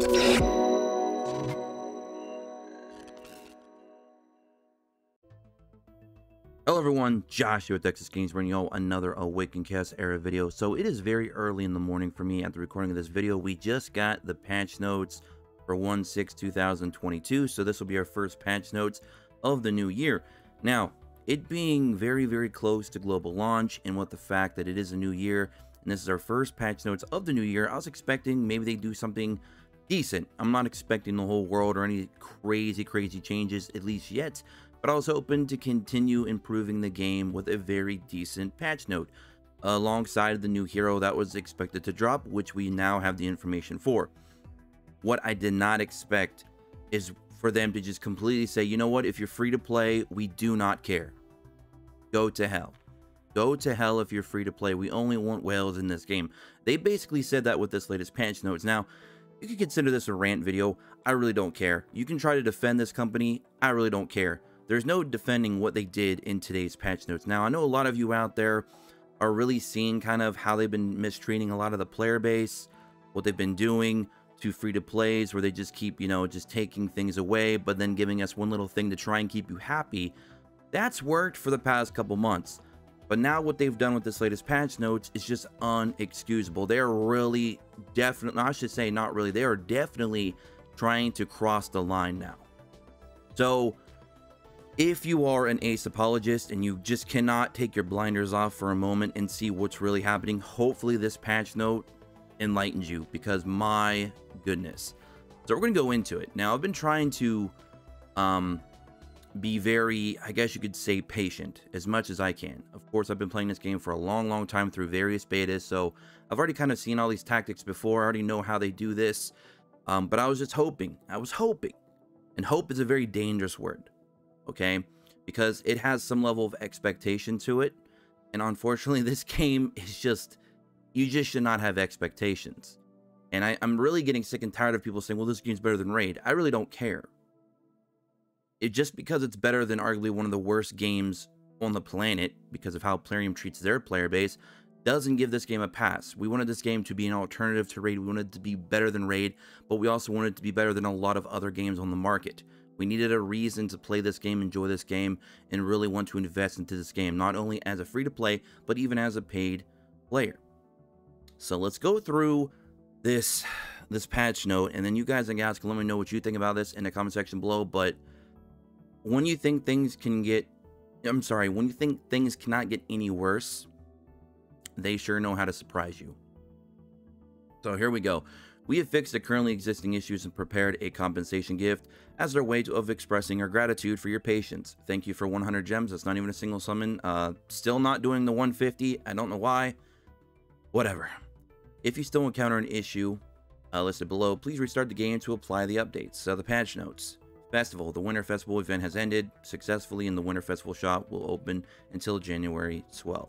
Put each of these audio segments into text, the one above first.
Hello everyone, Josh here with Exus Games bringing you all another Awaken Chaos Era video. So it is very early in the morning for me at the recording of this video. We just got the patch notes for 1-6-2022, so this will be our first patch notes of the new year. Now, it being very, very close to global launch and with the fact that it is a new year and this is our first patch notes of the new year, I was expecting maybe they do something decent. I'm not expecting the whole world or any crazy, crazy changes, at least yet but I was hoping to continue improving the game with a very decent patch note alongside the new hero that was expected to drop, which we now have the information for. What I did not expect is for them to just completely say, you know what, if you're free to play, we do not care. Go to hell. Go to hell if you're free to play. We only want whales in this game. They basically said that with this latest patch notes. Now, you can consider this a rant video. I really don't care. You can try to defend this company. I really don't care there's no defending what they did in today's patch notes. Now, I know a lot of you out there are really seeing kind of how they've been mistreating a lot of the player base, what they've been doing to free to plays where they just keep, you know, just taking things away, but then giving us one little thing to try and keep you happy. That's worked for the past couple months. But now what they've done with this latest patch notes is just unexcusable. They're really definitely, I should say not really, they are definitely trying to cross the line now. So if you are an ace apologist and you just cannot take your blinders off for a moment and see what's really happening, hopefully this patch note enlightens you because my goodness. So we're going to go into it. Now, I've been trying to um, be very, I guess you could say, patient as much as I can. Of course, I've been playing this game for a long, long time through various betas, so I've already kind of seen all these tactics before. I already know how they do this, um, but I was just hoping. I was hoping. And hope is a very dangerous word okay? Because it has some level of expectation to it. And unfortunately, this game is just, you just should not have expectations. And I, am really getting sick and tired of people saying, well, this game's better than Raid. I really don't care. It just because it's better than arguably one of the worst games on the planet because of how Plarium treats their player base doesn't give this game a pass. We wanted this game to be an alternative to Raid. We wanted to be better than Raid, but we also wanted to be better than a lot of other games on the market. We needed a reason to play this game, enjoy this game, and really want to invest into this game, not only as a free-to-play, but even as a paid player. So let's go through this this patch note, and then you guys and gals can let me know what you think about this in the comment section below. But when you think things can get, I'm sorry, when you think things cannot get any worse, they sure know how to surprise you. So here we go. We have fixed the currently existing issues and prepared a compensation gift as our way of expressing our gratitude for your patience. Thank you for 100 gems. That's not even a single summon. Uh, still not doing the 150. I don't know why. Whatever. If you still encounter an issue uh, listed below, please restart the game to apply the updates. So the patch notes. Festival. The Winter Festival event has ended successfully and the Winter Festival shop will open until January 12th.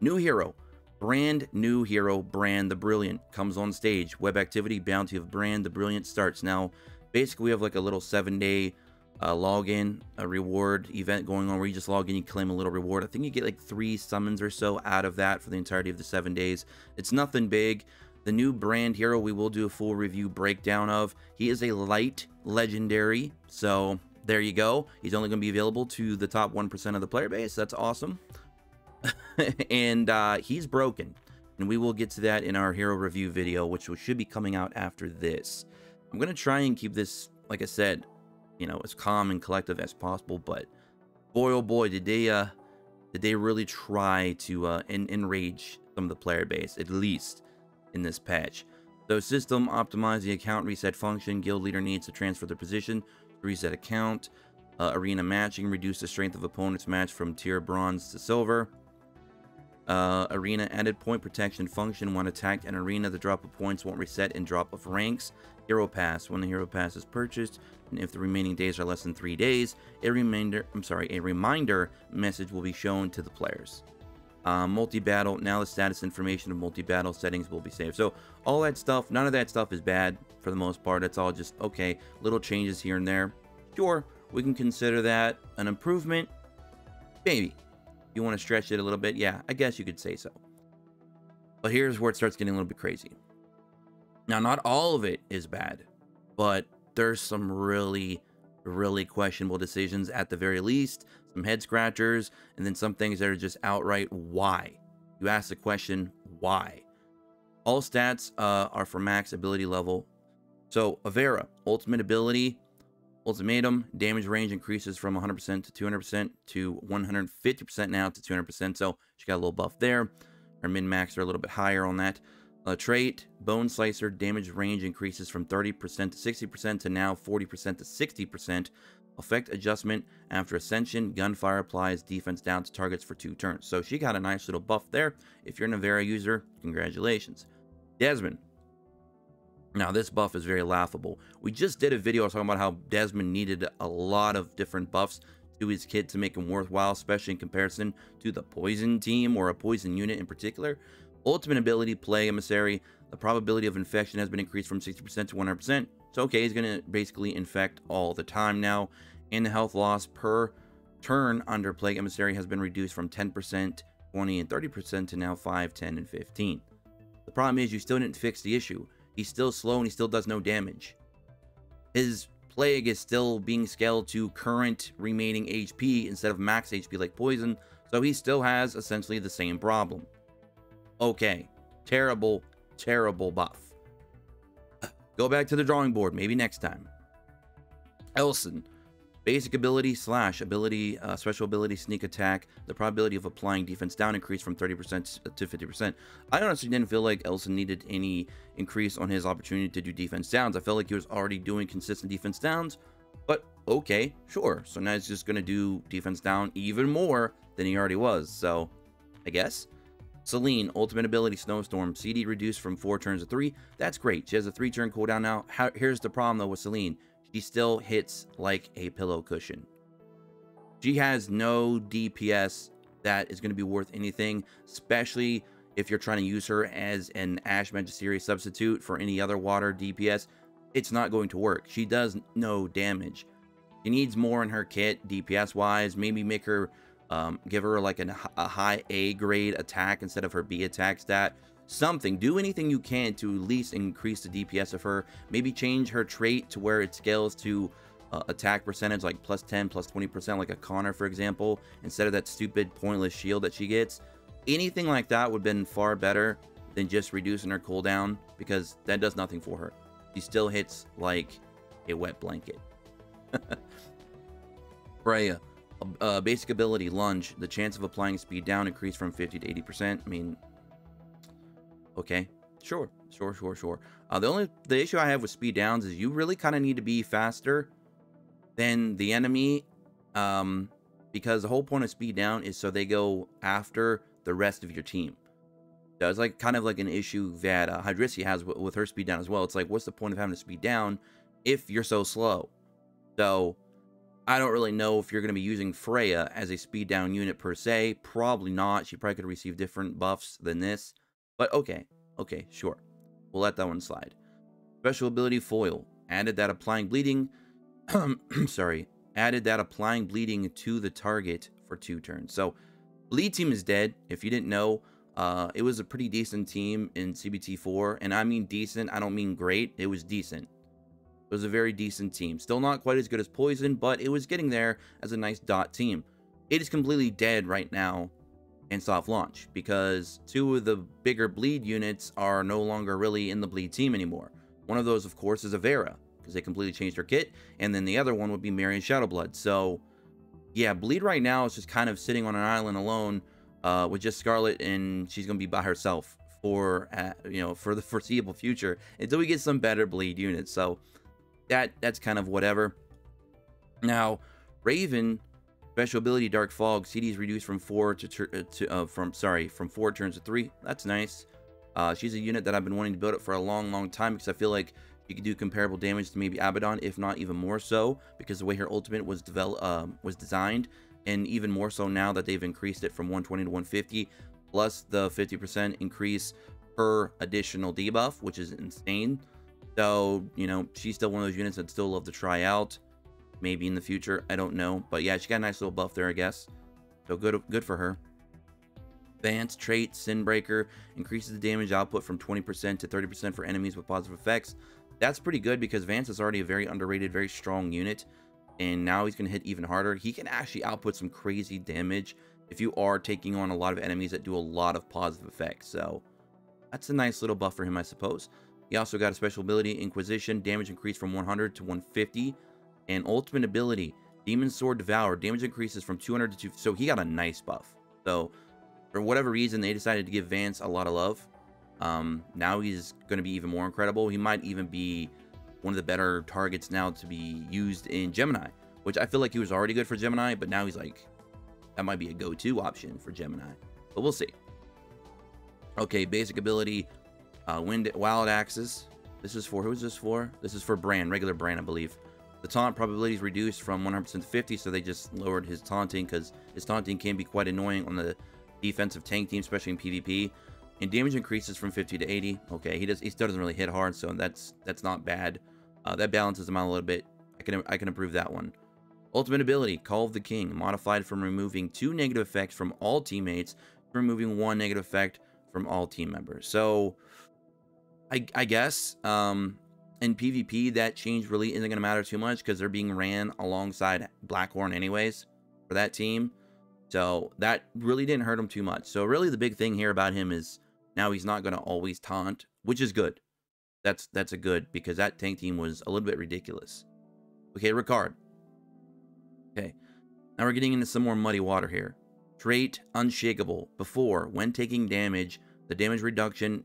New hero. Brand new hero, Brand the Brilliant, comes on stage. Web activity bounty of Brand the Brilliant starts. Now, basically, we have like a little seven day uh, login, a reward event going on where you just log in, you claim a little reward. I think you get like three summons or so out of that for the entirety of the seven days. It's nothing big. The new brand hero we will do a full review breakdown of. He is a light legendary, so there you go. He's only going to be available to the top 1% of the player base. That's awesome. and uh, he's broken. And we will get to that in our hero review video, which should be coming out after this. I'm going to try and keep this, like I said, you know, as calm and collective as possible. But boy, oh boy, did they, uh, did they really try to uh, en enrage some of the player base, at least in this patch. So system optimize the account reset function. Guild leader needs to transfer their position. Reset account. Uh, arena matching. Reduce the strength of opponent's match from tier bronze to silver. Uh, arena added point protection function. When attacked in arena, the drop of points won't reset in drop of ranks. Hero Pass. When the Hero Pass is purchased, and if the remaining days are less than three days, a reminder, I'm sorry, a reminder message will be shown to the players. Uh, multi-battle, now the status information of multi-battle settings will be saved. So all that stuff, none of that stuff is bad for the most part. It's all just, okay, little changes here and there. Sure, we can consider that an improvement. Maybe you want to stretch it a little bit, yeah, I guess you could say so. But here's where it starts getting a little bit crazy. Now, not all of it is bad, but there's some really, really questionable decisions at the very least, some head scratchers, and then some things that are just outright why. You ask the question, why? All stats uh, are for max ability level. So, Avera, ultimate ability, ultimatum, damage range increases from 100% to 200% to 150% now to 200%. So, she got a little buff there. Her min max are a little bit higher on that. A trait, Bone Slicer, damage range increases from 30% to 60% to now 40% to 60%. Effect adjustment, after Ascension, Gunfire applies defense down to targets for two turns. So she got a nice little buff there. If you're an Avera user, congratulations. Desmond. Now, this buff is very laughable. We just did a video talking about how Desmond needed a lot of different buffs to his kit to make him worthwhile, especially in comparison to the poison team or a poison unit in particular. Ultimate ability, Plague Emissary. The probability of infection has been increased from 60% to 100%. So, okay, he's going to basically infect all the time now. And the health loss per turn under Plague Emissary has been reduced from 10%, 20, and 30% to now 5, 10, and 15. The problem is you still didn't fix the issue. He's still slow and he still does no damage. His Plague is still being scaled to current remaining HP instead of max HP like Poison, so he still has essentially the same problem. Okay, terrible, terrible buff. Go back to the drawing board, maybe next time. Elson, basic ability slash ability, uh, special ability, sneak attack. The probability of applying defense down increased from 30% to 50%. I honestly didn't feel like Elson needed any increase on his opportunity to do defense downs. I felt like he was already doing consistent defense downs, but okay, sure. So now he's just going to do defense down even more than he already was. So I guess. Celine, ultimate ability Snowstorm, CD reduced from 4 turns to 3. That's great. She has a 3 turn cooldown now. How, here's the problem though with Celine. She still hits like a pillow cushion. She has no DPS that is going to be worth anything, especially if you're trying to use her as an Ashe Magisterius substitute for any other water DPS. It's not going to work. She does no damage. She needs more in her kit, DPS wise. Maybe make her um, give her like an, a high A grade attack instead of her B attack stat. Something. Do anything you can to at least increase the DPS of her. Maybe change her trait to where it scales to uh, attack percentage like plus 10, plus 20%, like a Connor, for example, instead of that stupid pointless shield that she gets. Anything like that would have been far better than just reducing her cooldown because that does nothing for her. She still hits like a wet blanket. Freya. Uh, basic ability, lunge. The chance of applying speed down increased from 50 to 80%. I mean, okay, sure, sure, sure, sure. Uh, the only the issue I have with speed downs is you really kind of need to be faster than the enemy, um, because the whole point of speed down is so they go after the rest of your team. That's like kind of like an issue that uh, Hydrissi has with her speed down as well. It's like, what's the point of having to speed down if you're so slow? So I don't really know if you're going to be using Freya as a speed down unit per se. Probably not. She probably could receive different buffs than this. But okay. Okay, sure. We'll let that one slide. Special ability Foil. Added that applying bleeding... sorry. Added that applying bleeding to the target for two turns. So, lead team is dead. If you didn't know, uh, it was a pretty decent team in CBT4. And I mean decent. I don't mean great. It was decent. It was a very decent team. Still not quite as good as Poison, but it was getting there as a nice dot team. It is completely dead right now in soft launch because two of the bigger bleed units are no longer really in the bleed team anymore. One of those, of course, is Avera because they completely changed their kit, and then the other one would be Marion Shadowblood. So, yeah, bleed right now is just kind of sitting on an island alone uh, with just Scarlet, and she's gonna be by herself for uh, you know for the foreseeable future until we get some better bleed units. So that that's kind of whatever. Now, Raven special ability Dark Fog CD is reduced from four to, uh, to uh, from sorry from four turns to three. That's nice. Uh, she's a unit that I've been wanting to build up for a long, long time because I feel like she could do comparable damage to maybe Abaddon, if not even more so, because the way her ultimate was developed um, was designed, and even more so now that they've increased it from 120 to 150, plus the 50% increase per additional debuff, which is insane. So, you know, she's still one of those units I'd still love to try out. Maybe in the future. I don't know. But yeah, she got a nice little buff there, I guess. So good good for her. Vance trait Sinbreaker increases the damage output from 20% to 30% for enemies with positive effects. That's pretty good because Vance is already a very underrated, very strong unit. And now he's going to hit even harder. He can actually output some crazy damage if you are taking on a lot of enemies that do a lot of positive effects. So that's a nice little buff for him, I suppose. He also got a special ability, Inquisition, damage increased from 100 to 150. And ultimate ability, Demon Sword Devour, damage increases from 200 to 2. So he got a nice buff. So for whatever reason, they decided to give Vance a lot of love. Um, now he's going to be even more incredible. He might even be one of the better targets now to be used in Gemini, which I feel like he was already good for Gemini, but now he's like, that might be a go-to option for Gemini, but we'll see. Okay, basic ability, uh, wind wild axes. This is for, who is this for? This is for Brand, regular Brand, I believe. The taunt probability is reduced from 100% to 50, so they just lowered his taunting because his taunting can be quite annoying on the defensive tank team, especially in PvP. And damage increases from 50 to 80. Okay, he does he still doesn't really hit hard, so that's that's not bad. Uh, that balances him out a little bit. I can I can improve that one. Ultimate ability, Call of the King, modified from removing two negative effects from all teammates to removing one negative effect from all team members. So, I, I guess um, in PvP that change really isn't going to matter too much because they're being ran alongside Blackhorn anyways for that team. So that really didn't hurt him too much. So really the big thing here about him is now he's not going to always taunt, which is good. That's that's a good because that tank team was a little bit ridiculous. Okay, Ricard. Okay, now we're getting into some more muddy water here. Trait Unshakable. Before, when taking damage, the damage reduction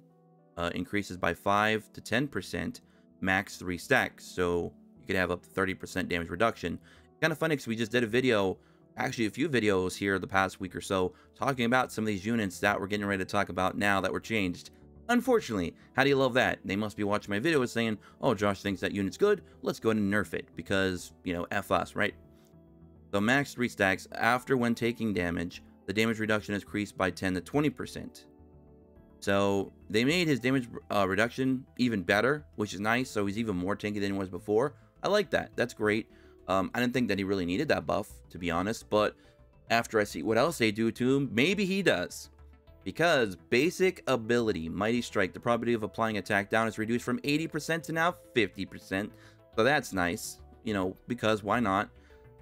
uh, increases by 5 to 10%, max 3 stacks. So you could have up to 30% damage reduction. Kind of funny because we just did a video actually a few videos here the past week or so talking about some of these units that we're getting ready to talk about now that were changed. Unfortunately, how do you love that? They must be watching my video and saying, oh, Josh thinks that unit's good, let's go ahead and nerf it, because, you know, F us, right? The max 3 stacks, after when taking damage, the damage reduction is increased by 10 to 20%. So, they made his damage uh, reduction even better, which is nice, so he's even more tanky than he was before. I like that, that's great. Um, I didn't think that he really needed that buff, to be honest, but after I see what else they do to him, maybe he does. Because basic ability, Mighty Strike, the probability of applying attack down is reduced from 80% to now 50%. So that's nice, you know, because why not?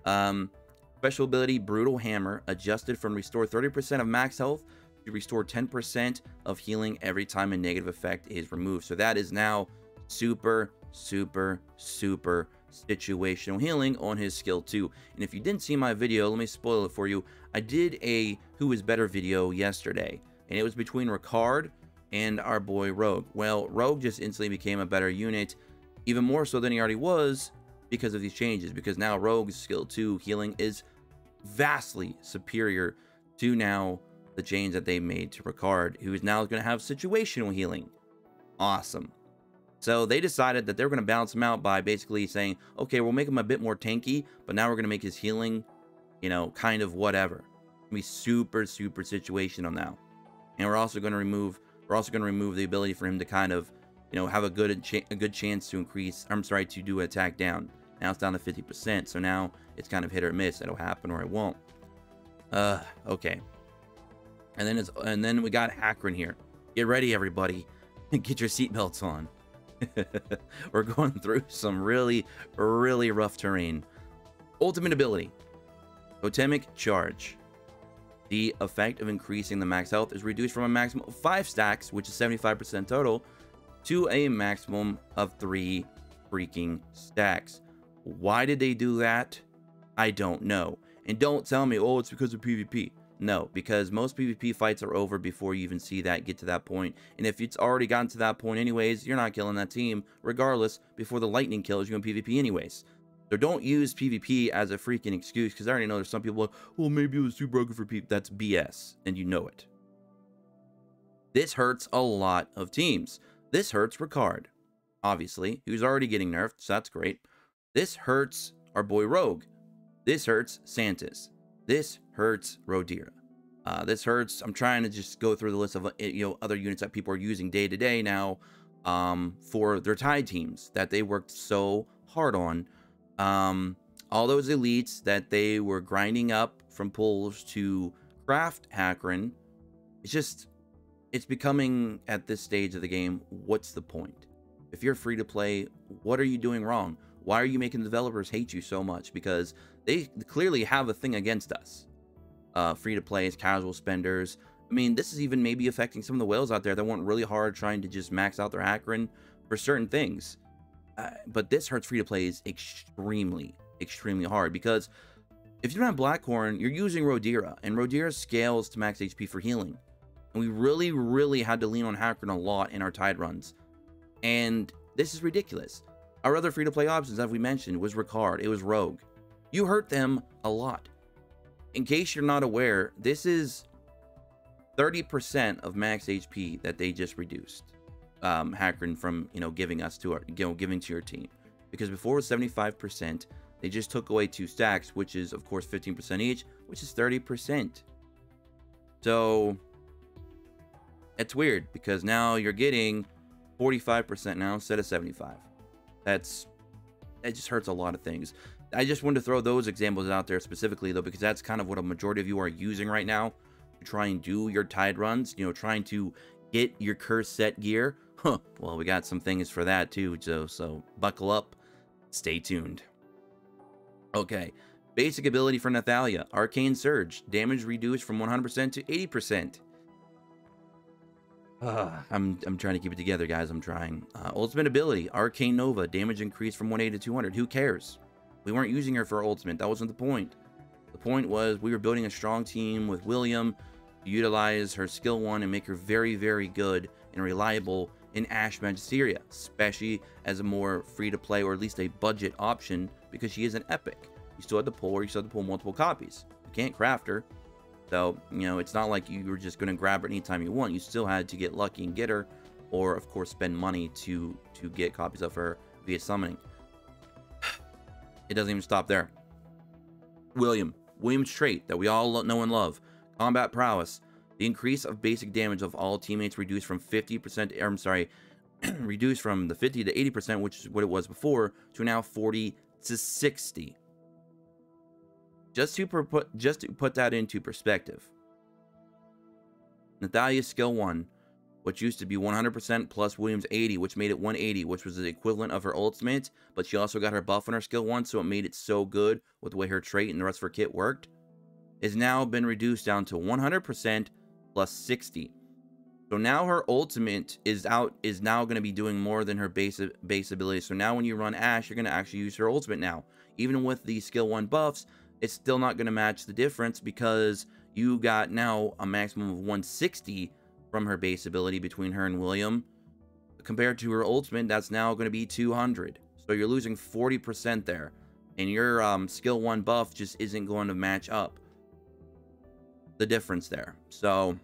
Um, special ability, Brutal Hammer, adjusted from restore 30% of max health to restore 10% of healing every time a negative effect is removed. So that is now super, super, super situational healing on his skill 2. And if you didn't see my video, let me spoil it for you. I did a Who is Better video yesterday, and it was between Ricard and our boy Rogue. Well, Rogue just instantly became a better unit, even more so than he already was because of these changes, because now Rogue's skill 2 healing is vastly superior to now the change that they made to Ricard, who is now going to have situational healing. Awesome. So they decided that they were going to balance him out by basically saying, okay, we'll make him a bit more tanky, but now we're going to make his healing, you know, kind of whatever. be super, super situational now. And we're also going to remove, we're also going to remove the ability for him to kind of, you know, have a good a good chance to increase, I'm sorry, to do attack down. Now it's down to 50%, so now it's kind of hit or miss. It'll happen or it won't. Uh, okay. And then it's and then we got Hakron here. Get ready, everybody. Get your seatbelts on. We're going through some really, really rough terrain. Ultimate ability. Totemic Charge. The effect of increasing the max health is reduced from a maximum of 5 stacks, which is 75% total, to a maximum of 3 freaking stacks. Why did they do that? I don't know. And don't tell me, oh, it's because of PvP. No, because most PvP fights are over before you even see that get to that point. And if it's already gotten to that point anyways, you're not killing that team, regardless, before the lightning kills you in PvP anyways. So don't use PvP as a freaking excuse, because I already know there's some people well, maybe it was too broken for PvP. That's BS, and you know it. This hurts a lot of teams. This hurts Ricard, obviously, who's already getting nerfed, so that's great. This hurts our boy Rogue. This hurts Santis. This hurts Rodira. Uh, this hurts. I'm trying to just go through the list of uh, you know other units that people are using day to day now um, for their tide teams that they worked so hard on. Um, all those elites that they were grinding up from pulls to craft Hakron, it's just it's becoming at this stage of the game, what's the point? If you're free to play, what are you doing wrong? Why are you making the developers hate you so much? Because they clearly have a thing against us. Uh, free to play as casual spenders. I mean, this is even maybe affecting some of the whales out there that went really hard trying to just max out their hackering for certain things. Uh, but this hurts free to play is extremely, extremely hard because if you don't have Blackhorn, you're using Rodira, and Rodira scales to max HP for healing. And we really, really had to lean on Hakron a lot in our Tide runs. And this is ridiculous. Our other free-to-play options, as we mentioned, was Ricard. It was Rogue. You hurt them a lot. In case you're not aware, this is 30% of max HP that they just reduced. Um, from, you know, giving us to our, you know, giving to your team. Because before was 75%, they just took away two stacks, which is, of course, 15% each, which is 30%. So, it's weird because now you're getting 45% now instead of 75. That's it just hurts a lot of things. I just wanted to throw those examples out there specifically though because that's kind of what a majority of you are using right now to try and do your tide runs, you know, trying to get your curse set gear. Huh. Well, we got some things for that too, so so buckle up. Stay tuned. Okay. Basic ability for Nathalia, Arcane Surge, damage reduced from 100% to 80%. Uh, I'm I'm trying to keep it together, guys. I'm trying. Uh, ultimate ability, Arcane Nova, damage increased from 180 to 200. Who cares? We weren't using her for ultimate. That wasn't the point. The point was we were building a strong team with William to utilize her skill one and make her very, very good and reliable in Ashe Magisteria, especially as a more free-to-play or at least a budget option because she is an epic. You still had to pull or you still had to pull multiple copies. You can't craft her. So, you know, it's not like you were just going to grab her anytime you want. You still had to get lucky and get her, or of course spend money to to get copies of her via summoning. It doesn't even stop there. William, William's trait that we all know and love, combat prowess. The increase of basic damage of all teammates reduced from 50%, er, I'm sorry, reduced from the 50 to 80%, which is what it was before, to now 40 to 60. Just to put just to put that into perspective. Nathalia's skill 1, which used to be 100% plus Williams 80, which made it 180, which was the equivalent of her ultimate, but she also got her buff on her skill 1, so it made it so good with the way her trait and the rest of her kit worked, is now been reduced down to 100% plus 60. So now her ultimate is out is now going to be doing more than her base base ability. So now when you run Ash, you're going to actually use her ultimate now. Even with the skill 1 buffs, it's still not going to match the difference because you got now a maximum of 160 from her base ability between her and William. Compared to her ultimate, that's now going to be 200. So you're losing 40% there. And your um, skill 1 buff just isn't going to match up the difference there. So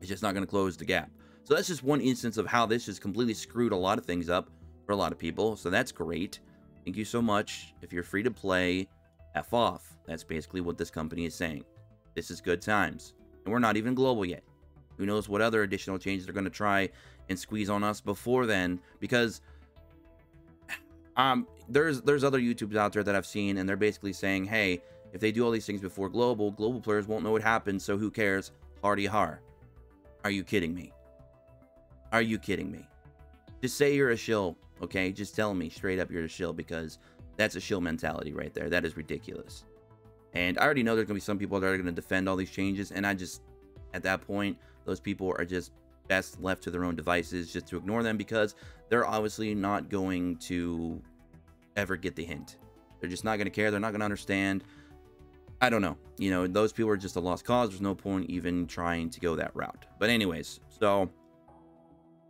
it's just not going to close the gap. So that's just one instance of how this has completely screwed a lot of things up for a lot of people. So that's great. Thank you so much. If you're free to play, F off. That's basically what this company is saying. This is good times. And we're not even global yet. Who knows what other additional changes they're going to try and squeeze on us before then because um there's there's other YouTubes out there that I've seen and they're basically saying, "Hey, if they do all these things before global, global players won't know what happened, so who cares? Hardy har." Are you kidding me? Are you kidding me? Just say you're a shill, okay? Just tell me straight up you're a shill because that's a shill mentality right there. That is ridiculous. And I already know there's going to be some people that are going to defend all these changes. And I just, at that point, those people are just best left to their own devices just to ignore them because they're obviously not going to ever get the hint. They're just not going to care. They're not going to understand. I don't know. You know, those people are just a lost cause. There's no point even trying to go that route. But anyways, so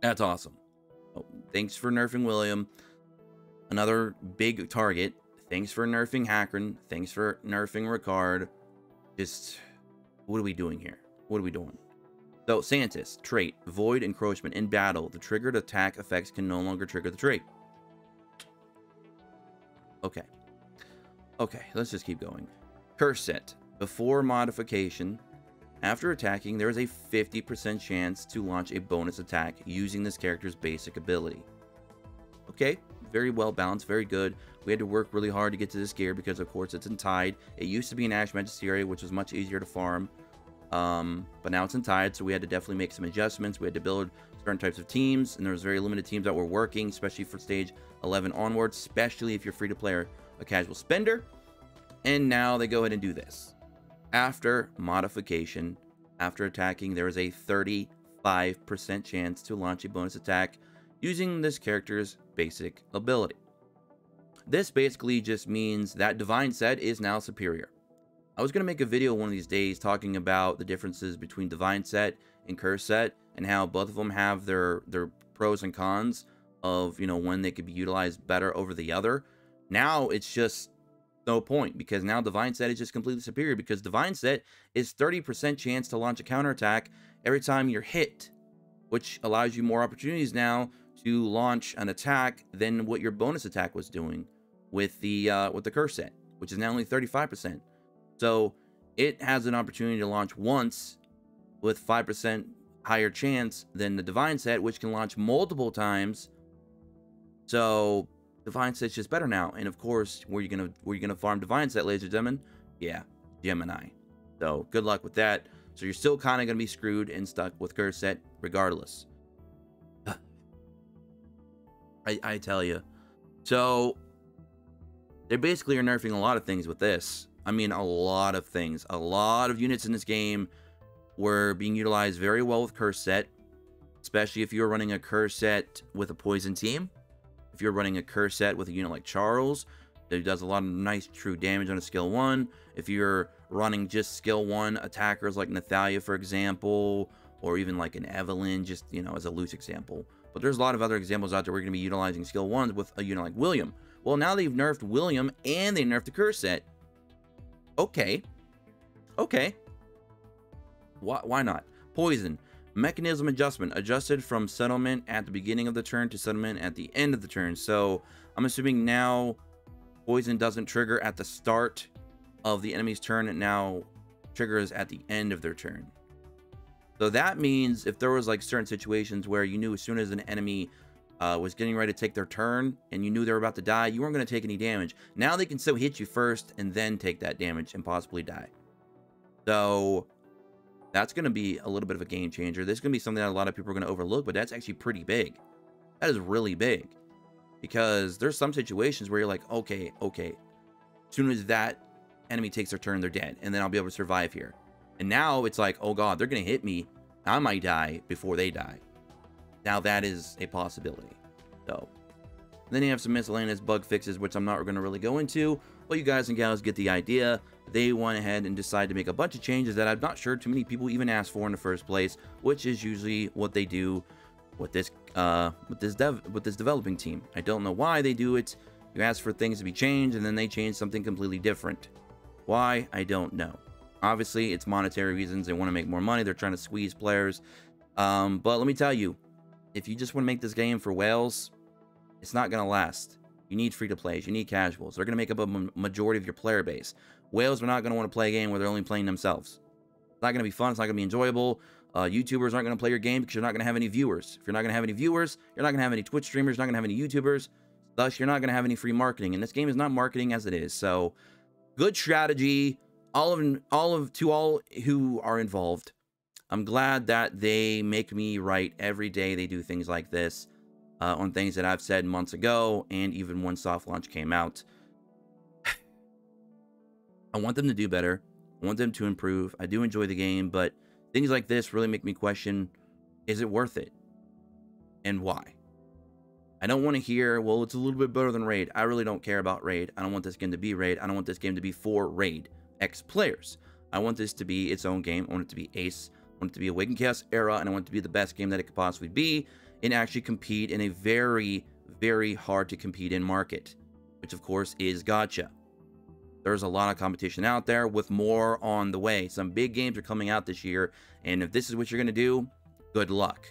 that's awesome. Oh, thanks for nerfing William another big target. Thanks for nerfing Hakron. Thanks for nerfing Ricard. Just, what are we doing here? What are we doing? So, Santis, trait, Void Encroachment. In battle, the triggered attack effects can no longer trigger the trait. Okay. Okay, let's just keep going. Curse set. Before modification, after attacking, there is a 50% chance to launch a bonus attack using this character's basic ability. Okay, very well balanced, very good. We had to work really hard to get to this gear because, of course, it's in Tide. It used to be an Ashe Magisteria, which was much easier to farm. Um, but now it's in untied, so we had to definitely make some adjustments. We had to build certain types of teams, and there was very limited teams that were working, especially for stage 11 onwards, especially if you're free to play or a casual spender. And now they go ahead and do this. After modification, after attacking, there is a 35% chance to launch a bonus attack using this character's basic ability. This basically just means that Divine Set is now superior. I was going to make a video one of these days talking about the differences between Divine Set and Curse Set and how both of them have their, their pros and cons of, you know, when they could be utilized better over the other. Now it's just no point because now Divine Set is just completely superior because Divine Set is 30% chance to launch a counterattack every time you're hit, which allows you more opportunities now to launch an attack than what your bonus attack was doing with the uh, with the curse set, which is now only 35%. So it has an opportunity to launch once with 5% higher chance than the divine set, which can launch multiple times. So divine set's just better now. And of course, where you gonna where you gonna farm divine set, ladies and gentlemen? Yeah, Gemini. So good luck with that. So you're still kind of gonna be screwed and stuck with curse set regardless. I, I tell you. So they basically are nerfing a lot of things with this. I mean, a lot of things. A lot of units in this game were being utilized very well with Curse Set, especially if you're running a Curse Set with a Poison team. If you're running a Curse Set with a unit like Charles, that does a lot of nice true damage on a skill 1. If you're running just skill 1 attackers like Nathalia, for example, or even like an Evelyn, just, you know, as a loose example. But there's a lot of other examples out there you're going to be utilizing skill 1s with a unit like William. Well, now they've nerfed William and they nerfed the Curse Set Okay. Okay. Why, why not? Poison. Mechanism adjustment. Adjusted from settlement at the beginning of the turn to settlement at the end of the turn. So I'm assuming now poison doesn't trigger at the start of the enemy's turn. It now triggers at the end of their turn. So that means if there was like certain situations where you knew as soon as an enemy uh, was getting ready to take their turn and you knew they were about to die, you weren't going to take any damage. Now they can still hit you first and then take that damage and possibly die. So that's going to be a little bit of a game changer. This is going to be something that a lot of people are going to overlook, but that's actually pretty big. That is really big. Because there's some situations where you're like, okay, okay. As soon as that enemy takes their turn, they're dead. And then I'll be able to survive here. And now it's like, oh god, they're going to hit me. I might die before they die. Now that is a possibility. So, then you have some miscellaneous bug fixes, which I'm not going to really go into, but you guys and gals get the idea. They went ahead and decided to make a bunch of changes that I'm not sure too many people even asked for in the first place, which is usually what they do with this uh, with this dev with this developing team. I don't know why they do it. You ask for things to be changed, and then they change something completely different. Why? I don't know. Obviously, it's monetary reasons. They want to make more money. They're trying to squeeze players. Um, but let me tell you, if you just want to make this game for whales, it's not going to last. You need free-to-plays. You need casuals. They're going to make up a majority of your player base. Whales are not going to want to play a game where they're only playing themselves. It's not going to be fun. It's not going to be enjoyable. Uh, YouTubers aren't going to play your game because you're not going to have any viewers. If you're not going to have any viewers, you're not going to have any Twitch streamers, you're not going to have any YouTubers. Thus, you're not going to have any free marketing. And this game is not marketing as it is. So, good strategy. All of all of to all who are involved. I'm glad that they make me right every day. They do things like this uh, on things that I've said months ago and even when soft launch came out. I want them to do better. I want them to improve. I do enjoy the game, but things like this really make me question is it worth it? And why? I don't want to hear, well, it's a little bit better than Raid. I really don't care about Raid. I don't want this game to be Raid. I don't want this game to be for Raid X players. I want this to be its own game. I want it to be Ace want it to be a Awakened Chaos era, and I want it to be the best game that it could possibly be, and actually compete in a very, very hard to compete in market, which of course is Gacha. There's a lot of competition out there with more on the way. Some big games are coming out this year, and if this is what you're going to do, good luck.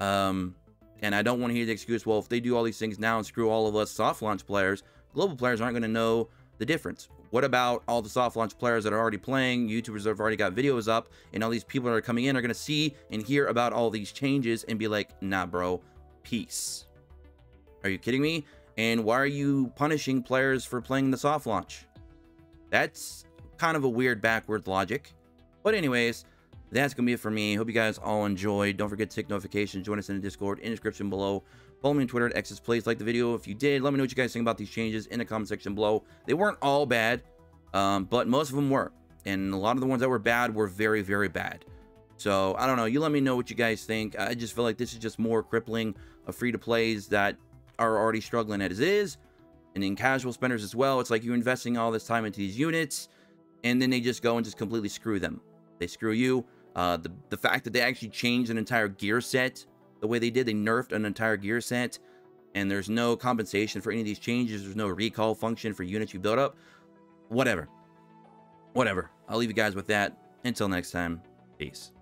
Um, and I don't want to hear the excuse, well, if they do all these things now and screw all of us soft launch players, global players aren't going to know the difference. What about all the soft launch players that are already playing, YouTubers have already got videos up, and all these people that are coming in are to see and hear about all these changes and be like, nah, bro, peace. Are you kidding me? And why are you punishing players for playing the soft launch? That's kind of a weird backward logic. But anyways, That's going to be it for me. Hope you guys all enjoyed. Don't forget to tick notifications. Join us in the Discord in the description below. Follow me on Twitter at Exus Plays. Like the video if you did. Let me know what you guys think about these changes in the comment section below. They weren't all bad, um, but most of them were. And a lot of the ones that were bad were very, very bad. So, I don't know. You let me know what you guys think. I just feel like this is just more crippling of free-to-plays that are already struggling as is. And in casual spenders as well. It's like you're investing all this time into these units, and then they just go and just completely screw them. They screw you. Uh, the, the fact that they actually changed an entire gear set the way they did, they nerfed an entire gear set, and there's no compensation for any of these changes. There's no recall function for units you build up. Whatever. Whatever. I'll leave you guys with that. Until next time, peace.